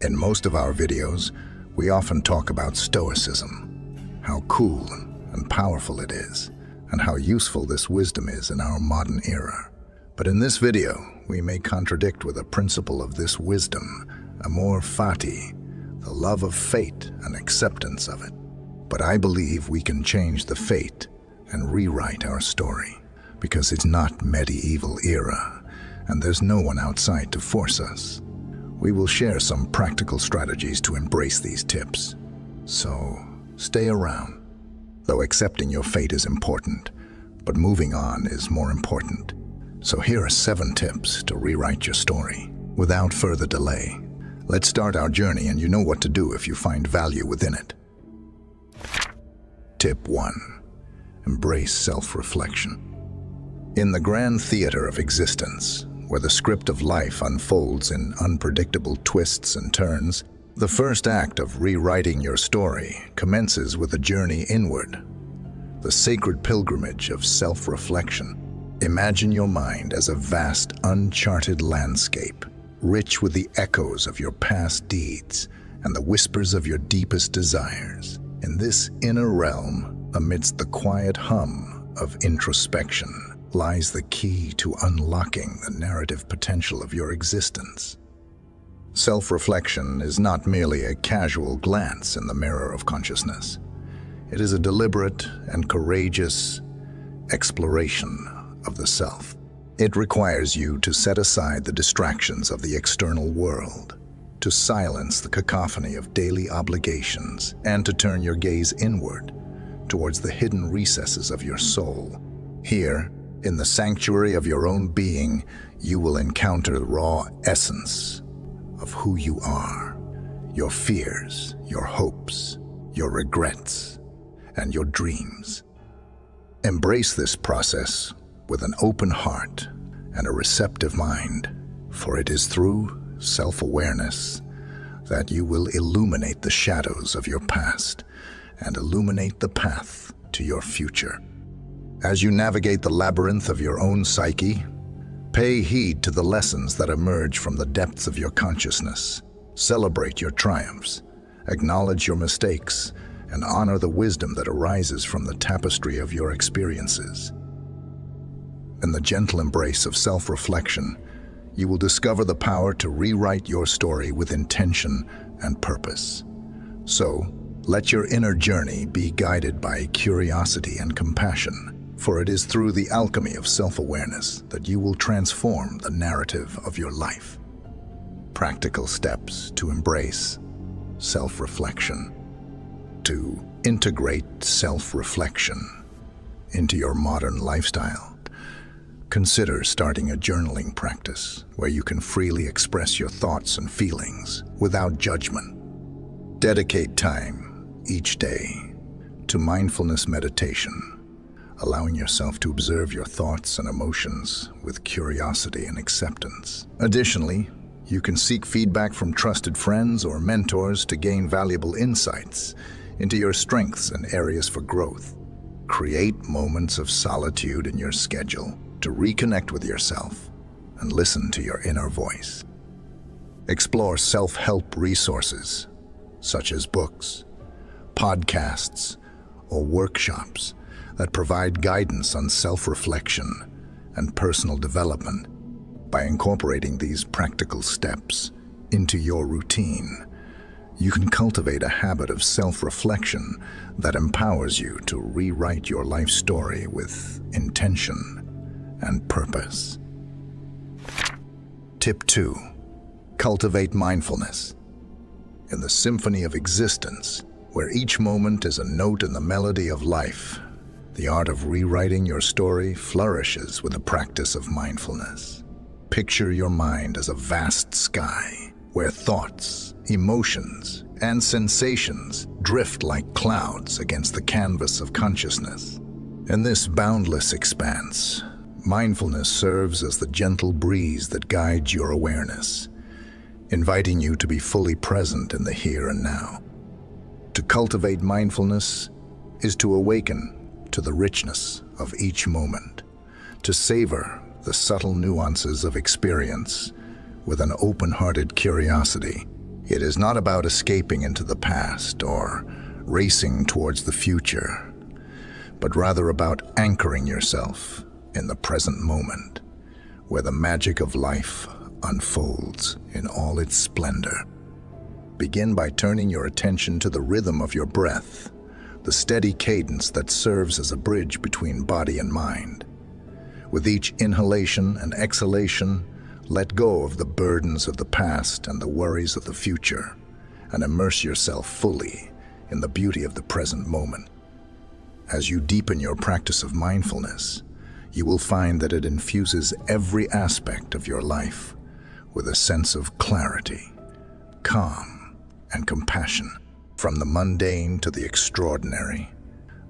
In most of our videos, we often talk about Stoicism, how cool and powerful it is, and how useful this wisdom is in our modern era. But in this video, we may contradict with a principle of this wisdom, amor fati, the love of fate and acceptance of it. But I believe we can change the fate and rewrite our story, because it's not medieval era, and there's no one outside to force us. We will share some practical strategies to embrace these tips. So, stay around. Though accepting your fate is important, but moving on is more important. So here are seven tips to rewrite your story. Without further delay, let's start our journey and you know what to do if you find value within it. Tip 1. Embrace self-reflection. In the grand theater of existence, where the script of life unfolds in unpredictable twists and turns, the first act of rewriting your story commences with a journey inward, the sacred pilgrimage of self-reflection. Imagine your mind as a vast, uncharted landscape, rich with the echoes of your past deeds and the whispers of your deepest desires. In this inner realm, amidst the quiet hum of introspection, lies the key to unlocking the narrative potential of your existence. Self-reflection is not merely a casual glance in the mirror of consciousness. It is a deliberate and courageous exploration of the self. It requires you to set aside the distractions of the external world, to silence the cacophony of daily obligations, and to turn your gaze inward towards the hidden recesses of your soul. Here, in the sanctuary of your own being, you will encounter the raw essence of who you are, your fears, your hopes, your regrets, and your dreams. Embrace this process with an open heart and a receptive mind, for it is through self-awareness that you will illuminate the shadows of your past and illuminate the path to your future. As you navigate the labyrinth of your own psyche, pay heed to the lessons that emerge from the depths of your consciousness. Celebrate your triumphs, acknowledge your mistakes, and honor the wisdom that arises from the tapestry of your experiences. In the gentle embrace of self-reflection, you will discover the power to rewrite your story with intention and purpose. So, let your inner journey be guided by curiosity and compassion for it is through the alchemy of self-awareness that you will transform the narrative of your life. Practical steps to embrace self-reflection. To integrate self-reflection into your modern lifestyle, consider starting a journaling practice where you can freely express your thoughts and feelings without judgment. Dedicate time each day to mindfulness meditation allowing yourself to observe your thoughts and emotions with curiosity and acceptance. Additionally, you can seek feedback from trusted friends or mentors to gain valuable insights into your strengths and areas for growth. Create moments of solitude in your schedule to reconnect with yourself and listen to your inner voice. Explore self-help resources such as books, podcasts, or workshops that provide guidance on self-reflection and personal development. By incorporating these practical steps into your routine, you can cultivate a habit of self-reflection that empowers you to rewrite your life story with intention and purpose. Tip 2. Cultivate mindfulness. In the symphony of existence, where each moment is a note in the melody of life, the art of rewriting your story flourishes with the practice of mindfulness. Picture your mind as a vast sky where thoughts, emotions, and sensations drift like clouds against the canvas of consciousness. In this boundless expanse, mindfulness serves as the gentle breeze that guides your awareness, inviting you to be fully present in the here and now. To cultivate mindfulness is to awaken to the richness of each moment, to savor the subtle nuances of experience with an open-hearted curiosity. It is not about escaping into the past or racing towards the future, but rather about anchoring yourself in the present moment, where the magic of life unfolds in all its splendor. Begin by turning your attention to the rhythm of your breath, the steady cadence that serves as a bridge between body and mind. With each inhalation and exhalation, let go of the burdens of the past and the worries of the future, and immerse yourself fully in the beauty of the present moment. As you deepen your practice of mindfulness, you will find that it infuses every aspect of your life with a sense of clarity, calm, and compassion. From the mundane to the extraordinary,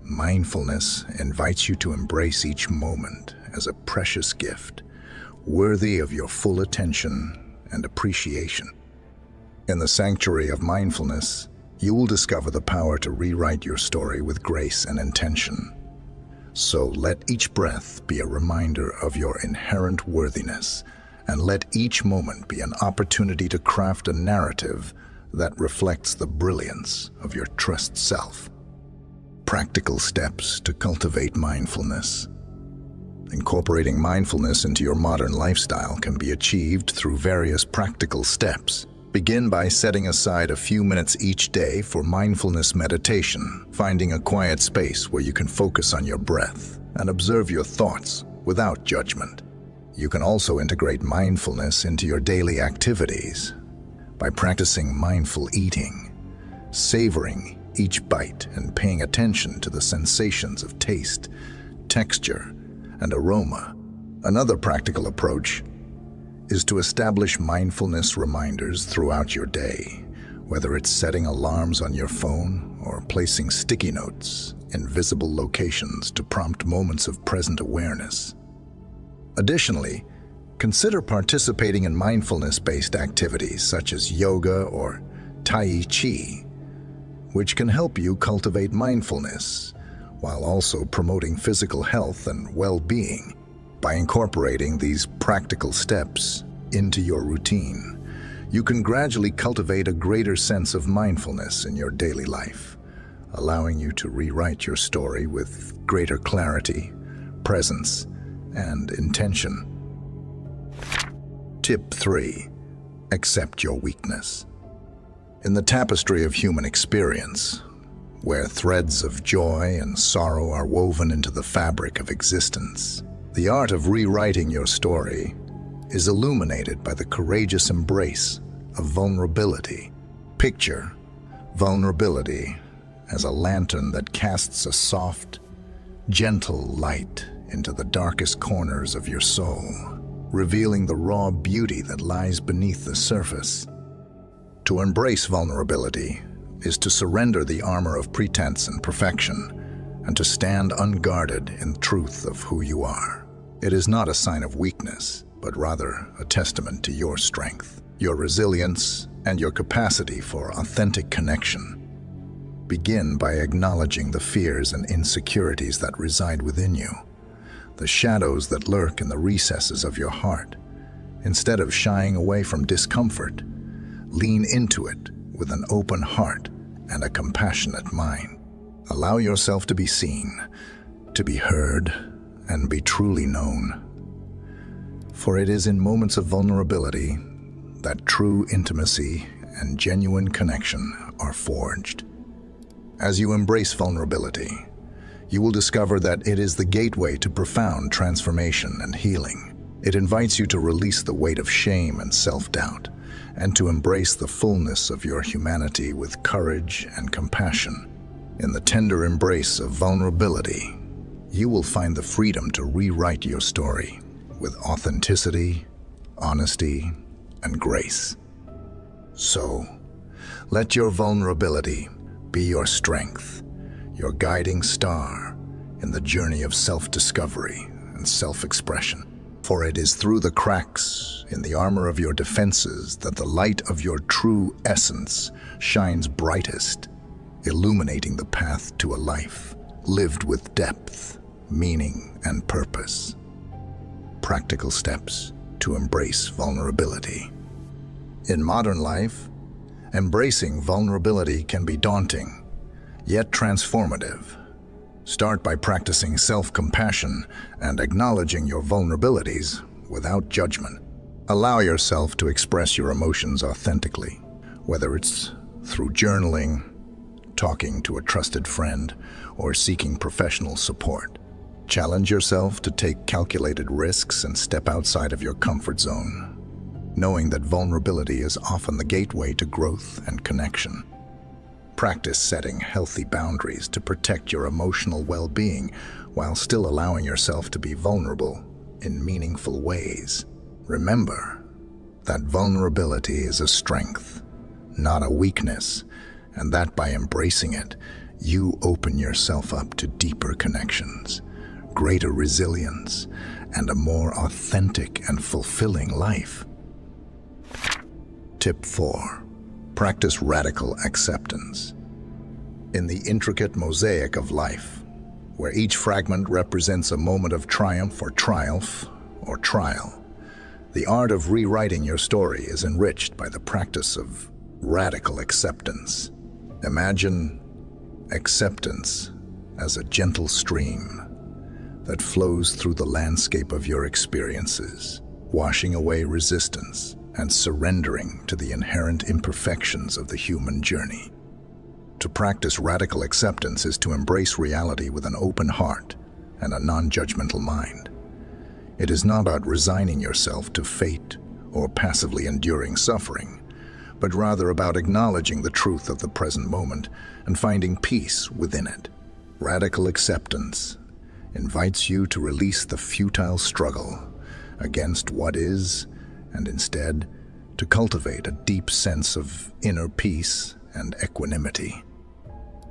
mindfulness invites you to embrace each moment as a precious gift, worthy of your full attention and appreciation. In the sanctuary of mindfulness, you will discover the power to rewrite your story with grace and intention. So let each breath be a reminder of your inherent worthiness, and let each moment be an opportunity to craft a narrative that reflects the brilliance of your trust self. Practical steps to cultivate mindfulness. Incorporating mindfulness into your modern lifestyle can be achieved through various practical steps. Begin by setting aside a few minutes each day for mindfulness meditation, finding a quiet space where you can focus on your breath and observe your thoughts without judgment. You can also integrate mindfulness into your daily activities, by practicing mindful eating, savoring each bite and paying attention to the sensations of taste, texture, and aroma. Another practical approach is to establish mindfulness reminders throughout your day, whether it's setting alarms on your phone or placing sticky notes in visible locations to prompt moments of present awareness. Additionally, Consider participating in mindfulness-based activities such as yoga or Tai Chi, which can help you cultivate mindfulness while also promoting physical health and well-being. By incorporating these practical steps into your routine, you can gradually cultivate a greater sense of mindfulness in your daily life, allowing you to rewrite your story with greater clarity, presence, and intention. Tip 3. Accept your weakness. In the tapestry of human experience, where threads of joy and sorrow are woven into the fabric of existence, the art of rewriting your story is illuminated by the courageous embrace of vulnerability. Picture vulnerability as a lantern that casts a soft, gentle light into the darkest corners of your soul revealing the raw beauty that lies beneath the surface. To embrace vulnerability is to surrender the armor of pretense and perfection and to stand unguarded in truth of who you are. It is not a sign of weakness, but rather a testament to your strength, your resilience, and your capacity for authentic connection. Begin by acknowledging the fears and insecurities that reside within you the shadows that lurk in the recesses of your heart. Instead of shying away from discomfort, lean into it with an open heart and a compassionate mind. Allow yourself to be seen, to be heard, and be truly known. For it is in moments of vulnerability that true intimacy and genuine connection are forged. As you embrace vulnerability, you will discover that it is the gateway to profound transformation and healing. It invites you to release the weight of shame and self-doubt, and to embrace the fullness of your humanity with courage and compassion. In the tender embrace of vulnerability, you will find the freedom to rewrite your story with authenticity, honesty, and grace. So, let your vulnerability be your strength your guiding star in the journey of self-discovery and self-expression. For it is through the cracks in the armor of your defenses that the light of your true essence shines brightest, illuminating the path to a life lived with depth, meaning, and purpose. Practical steps to embrace vulnerability. In modern life, Embracing vulnerability can be daunting, yet transformative. Start by practicing self-compassion and acknowledging your vulnerabilities without judgment. Allow yourself to express your emotions authentically, whether it's through journaling, talking to a trusted friend, or seeking professional support. Challenge yourself to take calculated risks and step outside of your comfort zone, knowing that vulnerability is often the gateway to growth and connection. Practice setting healthy boundaries to protect your emotional well-being while still allowing yourself to be vulnerable in meaningful ways. Remember that vulnerability is a strength, not a weakness, and that by embracing it, you open yourself up to deeper connections, greater resilience, and a more authentic and fulfilling life. Tip 4. Practice radical acceptance. In the intricate mosaic of life, where each fragment represents a moment of triumph or triumph or trial, the art of rewriting your story is enriched by the practice of radical acceptance. Imagine acceptance as a gentle stream that flows through the landscape of your experiences, washing away resistance and surrendering to the inherent imperfections of the human journey. To practice radical acceptance is to embrace reality with an open heart and a non-judgmental mind. It is not about resigning yourself to fate or passively enduring suffering, but rather about acknowledging the truth of the present moment and finding peace within it. Radical acceptance invites you to release the futile struggle against what is and instead to cultivate a deep sense of inner peace and equanimity.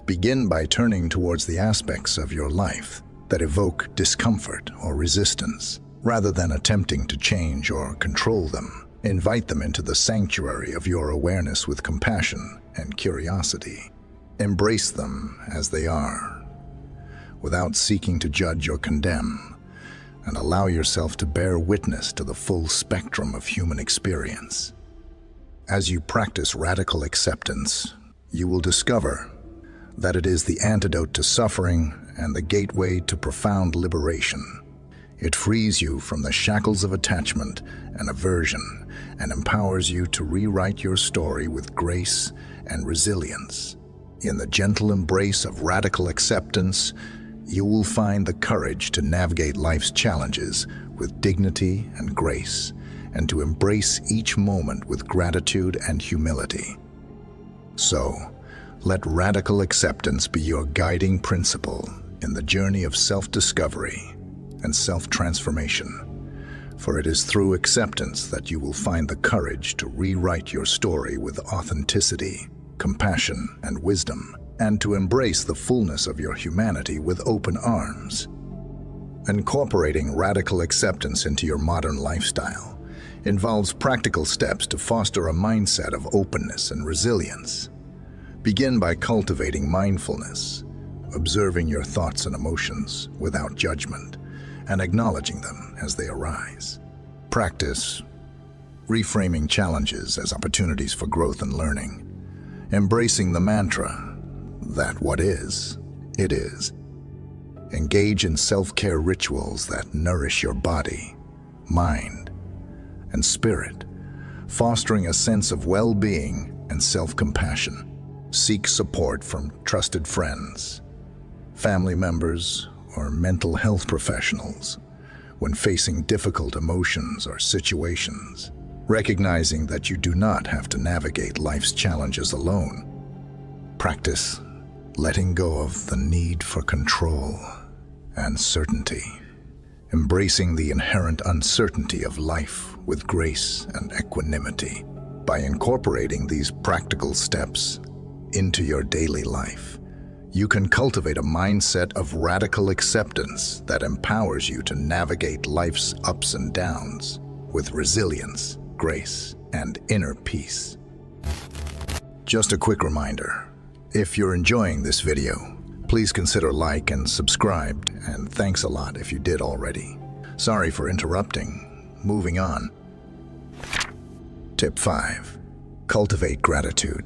Begin by turning towards the aspects of your life that evoke discomfort or resistance. Rather than attempting to change or control them, invite them into the sanctuary of your awareness with compassion and curiosity. Embrace them as they are, without seeking to judge or condemn and allow yourself to bear witness to the full spectrum of human experience. As you practice radical acceptance, you will discover that it is the antidote to suffering and the gateway to profound liberation. It frees you from the shackles of attachment and aversion and empowers you to rewrite your story with grace and resilience. In the gentle embrace of radical acceptance, you will find the courage to navigate life's challenges with dignity and grace, and to embrace each moment with gratitude and humility. So, let radical acceptance be your guiding principle in the journey of self-discovery and self-transformation. For it is through acceptance that you will find the courage to rewrite your story with authenticity, compassion, and wisdom and to embrace the fullness of your humanity with open arms. Incorporating radical acceptance into your modern lifestyle involves practical steps to foster a mindset of openness and resilience. Begin by cultivating mindfulness, observing your thoughts and emotions without judgment, and acknowledging them as they arise. Practice reframing challenges as opportunities for growth and learning, embracing the mantra that what is, it is. Engage in self-care rituals that nourish your body, mind, and spirit, fostering a sense of well-being and self-compassion. Seek support from trusted friends, family members, or mental health professionals when facing difficult emotions or situations, recognizing that you do not have to navigate life's challenges alone. Practice letting go of the need for control and certainty, embracing the inherent uncertainty of life with grace and equanimity. By incorporating these practical steps into your daily life, you can cultivate a mindset of radical acceptance that empowers you to navigate life's ups and downs with resilience, grace, and inner peace. Just a quick reminder, if you're enjoying this video, please consider like and subscribe, and thanks a lot if you did already. Sorry for interrupting. Moving on. Tip 5. Cultivate gratitude.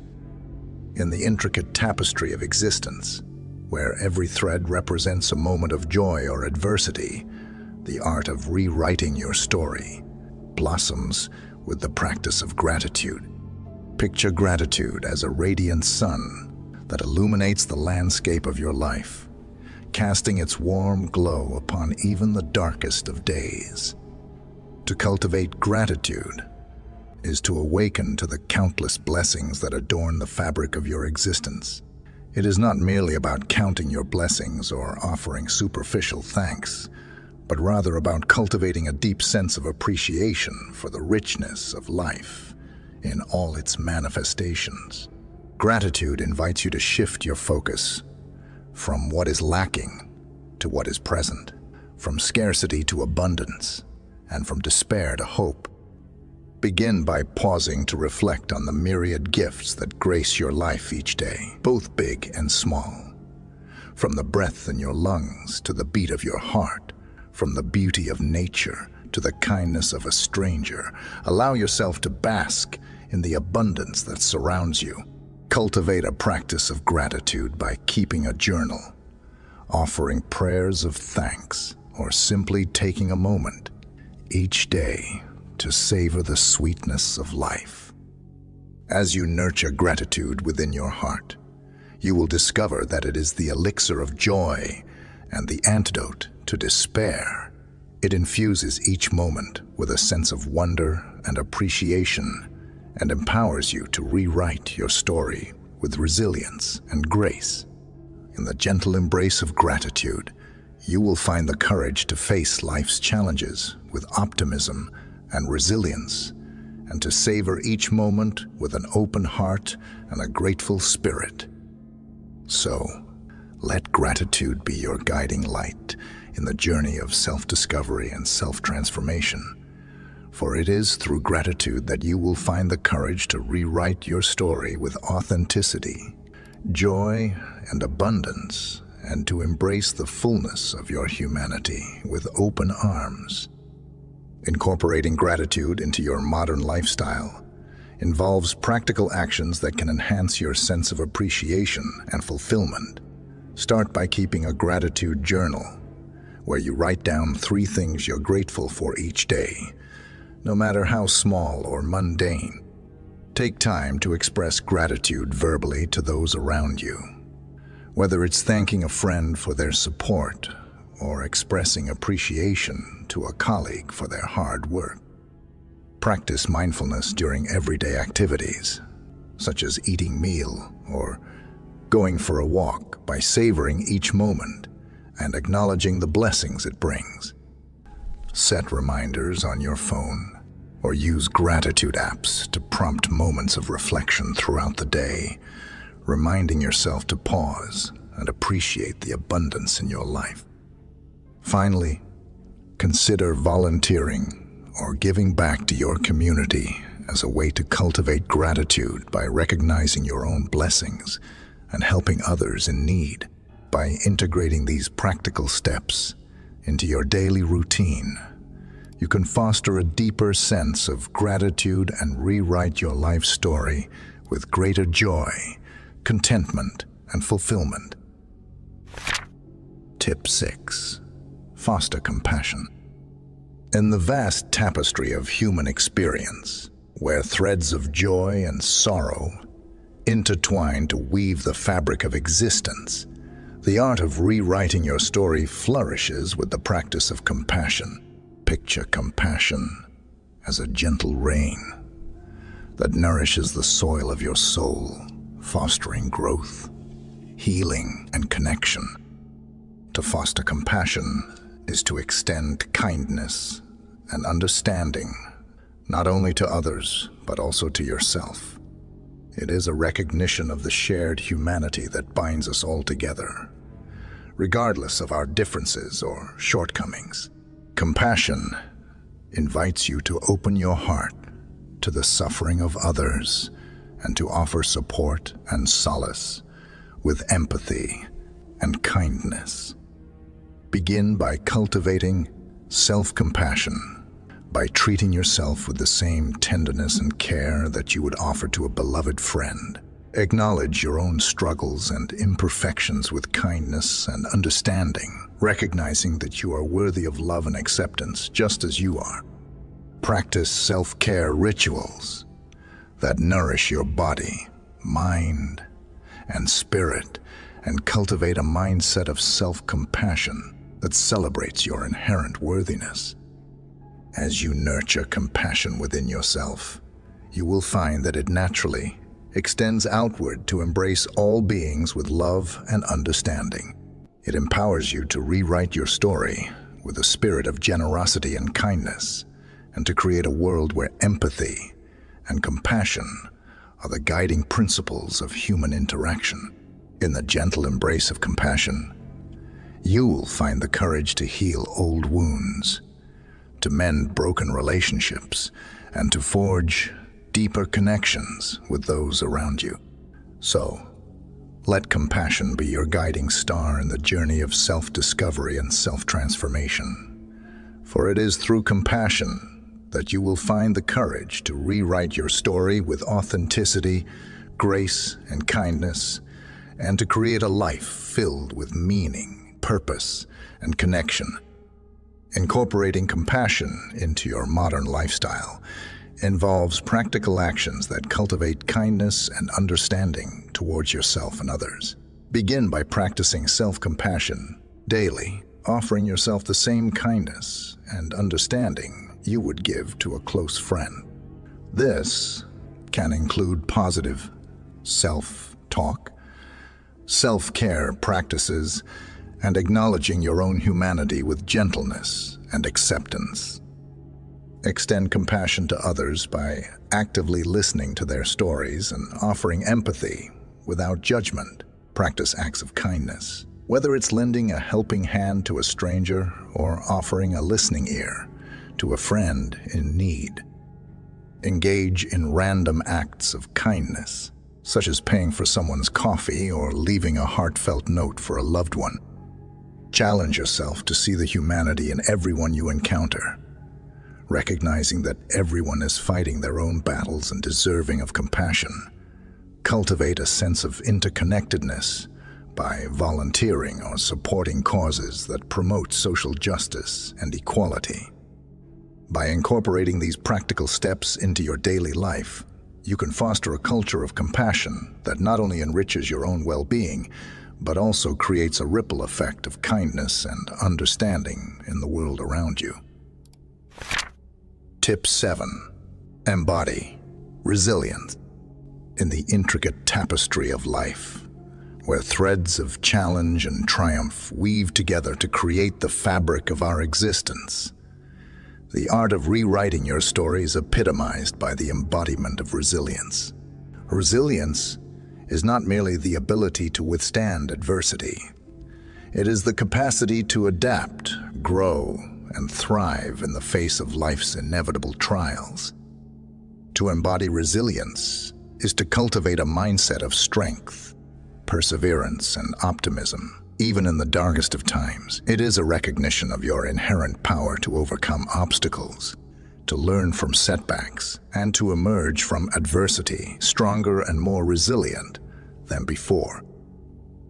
In the intricate tapestry of existence, where every thread represents a moment of joy or adversity, the art of rewriting your story blossoms with the practice of gratitude. Picture gratitude as a radiant sun that illuminates the landscape of your life, casting its warm glow upon even the darkest of days. To cultivate gratitude is to awaken to the countless blessings that adorn the fabric of your existence. It is not merely about counting your blessings or offering superficial thanks, but rather about cultivating a deep sense of appreciation for the richness of life in all its manifestations. Gratitude invites you to shift your focus from what is lacking to what is present, from scarcity to abundance, and from despair to hope. Begin by pausing to reflect on the myriad gifts that grace your life each day, both big and small. From the breath in your lungs to the beat of your heart, from the beauty of nature to the kindness of a stranger, allow yourself to bask in the abundance that surrounds you. Cultivate a practice of gratitude by keeping a journal, offering prayers of thanks, or simply taking a moment each day to savor the sweetness of life. As you nurture gratitude within your heart, you will discover that it is the elixir of joy and the antidote to despair. It infuses each moment with a sense of wonder and appreciation and empowers you to rewrite your story with resilience and grace. In the gentle embrace of gratitude, you will find the courage to face life's challenges with optimism and resilience, and to savor each moment with an open heart and a grateful spirit. So, let gratitude be your guiding light in the journey of self-discovery and self-transformation. For it is through gratitude that you will find the courage to rewrite your story with authenticity, joy, and abundance, and to embrace the fullness of your humanity with open arms. Incorporating gratitude into your modern lifestyle involves practical actions that can enhance your sense of appreciation and fulfillment. Start by keeping a gratitude journal, where you write down three things you're grateful for each day, no matter how small or mundane. Take time to express gratitude verbally to those around you. Whether it's thanking a friend for their support or expressing appreciation to a colleague for their hard work. Practice mindfulness during everyday activities, such as eating meal or going for a walk by savoring each moment and acknowledging the blessings it brings. Set reminders on your phone or use gratitude apps to prompt moments of reflection throughout the day, reminding yourself to pause and appreciate the abundance in your life. Finally, consider volunteering or giving back to your community as a way to cultivate gratitude by recognizing your own blessings and helping others in need. By integrating these practical steps into your daily routine, you can foster a deeper sense of gratitude and rewrite your life story with greater joy, contentment, and fulfillment. Tip 6 foster compassion. In the vast tapestry of human experience, where threads of joy and sorrow intertwine to weave the fabric of existence, the art of rewriting your story flourishes with the practice of compassion. Picture compassion as a gentle rain that nourishes the soil of your soul, fostering growth, healing, and connection. To foster compassion is to extend kindness and understanding, not only to others, but also to yourself. It is a recognition of the shared humanity that binds us all together, regardless of our differences or shortcomings. Compassion invites you to open your heart to the suffering of others and to offer support and solace with empathy and kindness. Begin by cultivating self-compassion by treating yourself with the same tenderness and care that you would offer to a beloved friend. Acknowledge your own struggles and imperfections with kindness and understanding, recognizing that you are worthy of love and acceptance just as you are. Practice self-care rituals that nourish your body, mind, and spirit, and cultivate a mindset of self-compassion that celebrates your inherent worthiness. As you nurture compassion within yourself, you will find that it naturally extends outward to embrace all beings with love and understanding. It empowers you to rewrite your story with a spirit of generosity and kindness, and to create a world where empathy and compassion are the guiding principles of human interaction. In the gentle embrace of compassion, you will find the courage to heal old wounds, to mend broken relationships, and to forge deeper connections with those around you. So, let compassion be your guiding star in the journey of self-discovery and self-transformation. For it is through compassion that you will find the courage to rewrite your story with authenticity, grace, and kindness, and to create a life filled with meaning, purpose, and connection. Incorporating compassion into your modern lifestyle involves practical actions that cultivate kindness and understanding towards yourself and others. Begin by practicing self-compassion daily, offering yourself the same kindness and understanding you would give to a close friend. This can include positive self-talk, self-care practices, and acknowledging your own humanity with gentleness and acceptance. Extend compassion to others by actively listening to their stories and offering empathy without judgment. Practice acts of kindness, whether it's lending a helping hand to a stranger or offering a listening ear to a friend in need. Engage in random acts of kindness, such as paying for someone's coffee or leaving a heartfelt note for a loved one. Challenge yourself to see the humanity in everyone you encounter recognizing that everyone is fighting their own battles and deserving of compassion. Cultivate a sense of interconnectedness by volunteering or supporting causes that promote social justice and equality. By incorporating these practical steps into your daily life, you can foster a culture of compassion that not only enriches your own well-being, but also creates a ripple effect of kindness and understanding in the world around you. Tip 7. Embody resilience in the intricate tapestry of life, where threads of challenge and triumph weave together to create the fabric of our existence. The art of rewriting your story is epitomized by the embodiment of resilience. Resilience is not merely the ability to withstand adversity. It is the capacity to adapt, grow, and thrive in the face of life's inevitable trials. To embody resilience is to cultivate a mindset of strength, perseverance, and optimism, even in the darkest of times. It is a recognition of your inherent power to overcome obstacles, to learn from setbacks, and to emerge from adversity stronger and more resilient than before.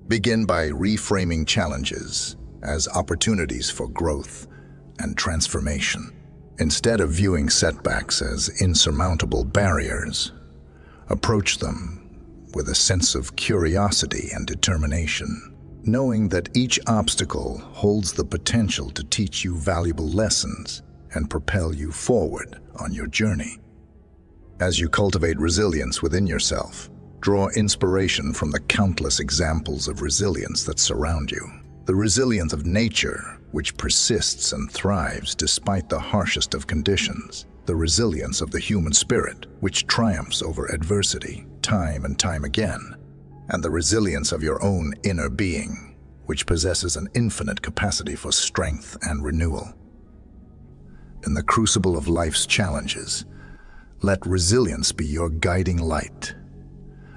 Begin by reframing challenges as opportunities for growth and transformation. Instead of viewing setbacks as insurmountable barriers, approach them with a sense of curiosity and determination, knowing that each obstacle holds the potential to teach you valuable lessons and propel you forward on your journey. As you cultivate resilience within yourself, draw inspiration from the countless examples of resilience that surround you. The resilience of nature which persists and thrives despite the harshest of conditions, the resilience of the human spirit, which triumphs over adversity time and time again, and the resilience of your own inner being, which possesses an infinite capacity for strength and renewal. In the crucible of life's challenges, let resilience be your guiding light,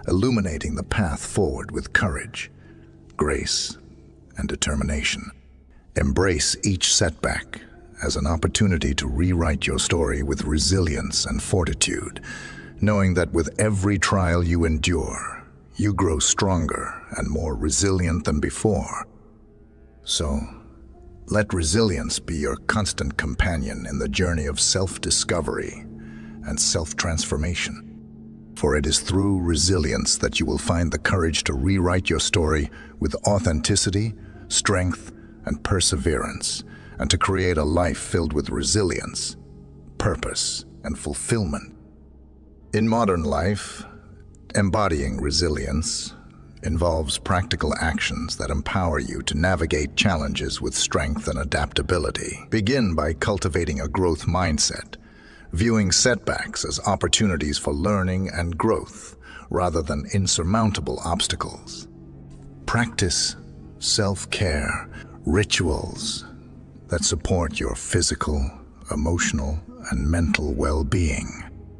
illuminating the path forward with courage, grace, and determination. Embrace each setback as an opportunity to rewrite your story with resilience and fortitude, knowing that with every trial you endure, you grow stronger and more resilient than before. So, let resilience be your constant companion in the journey of self-discovery and self-transformation. For it is through resilience that you will find the courage to rewrite your story with authenticity, strength, and perseverance, and to create a life filled with resilience, purpose, and fulfillment. In modern life, embodying resilience involves practical actions that empower you to navigate challenges with strength and adaptability. Begin by cultivating a growth mindset viewing setbacks as opportunities for learning and growth rather than insurmountable obstacles. Practice self-care, rituals that support your physical, emotional, and mental well-being,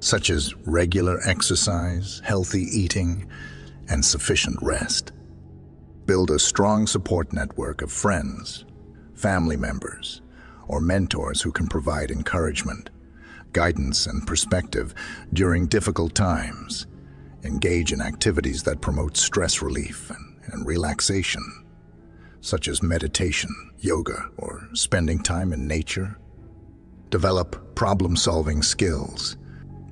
such as regular exercise, healthy eating, and sufficient rest. Build a strong support network of friends, family members, or mentors who can provide encouragement guidance, and perspective during difficult times. Engage in activities that promote stress relief and, and relaxation, such as meditation, yoga, or spending time in nature. Develop problem-solving skills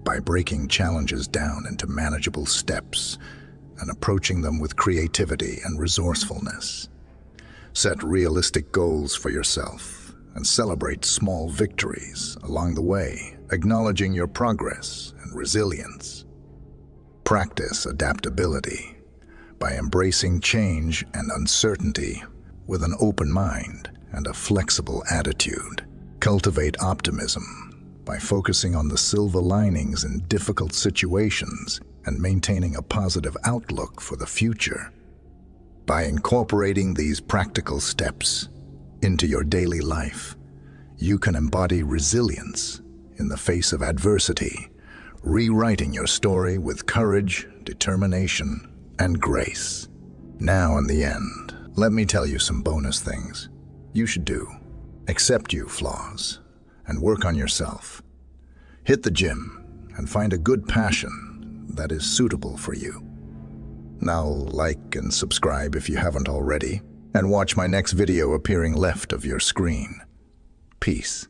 by breaking challenges down into manageable steps and approaching them with creativity and resourcefulness. Set realistic goals for yourself and celebrate small victories along the way acknowledging your progress and resilience. Practice adaptability by embracing change and uncertainty with an open mind and a flexible attitude. Cultivate optimism by focusing on the silver linings in difficult situations and maintaining a positive outlook for the future. By incorporating these practical steps into your daily life, you can embody resilience in the face of adversity, rewriting your story with courage, determination, and grace. Now, in the end, let me tell you some bonus things you should do. Accept you flaws and work on yourself. Hit the gym and find a good passion that is suitable for you. Now like and subscribe if you haven't already, and watch my next video appearing left of your screen. Peace.